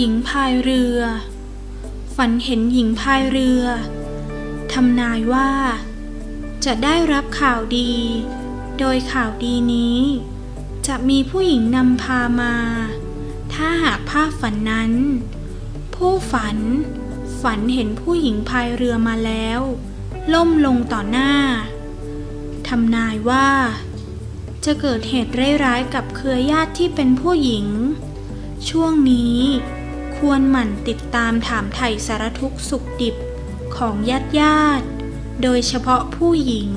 หญิงพายเรือ ฝันเห็นหญิงพายเรือ ทำนายว่า จะได้รับข่าวดี โดยข่าวดีนี้ จะมีผู้หญิงนำพามา ถ้าหากภาพฝันนั้น ผู้ฝัน ฝันเห็นผู้หญิงพายเรือมาแล้ว ล่มลงต่อหน้า ทำนายว่า จะเกิดเหตุร้ายๆกับเครือญาติที่เป็นผู้หญิงช่วงนี้ ควรหมั่นติดตามถามไถ่สารทุกข์สุขดิบของญาติญาติ โดยเฉพาะผู้หญิง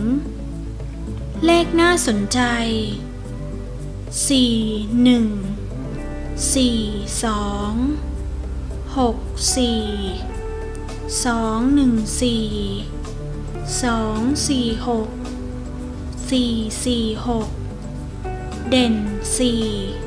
เลขน่าสนใจ 4 1 4 2 6 4 2 1 4 2 4 6 4 4 6 เด่น 4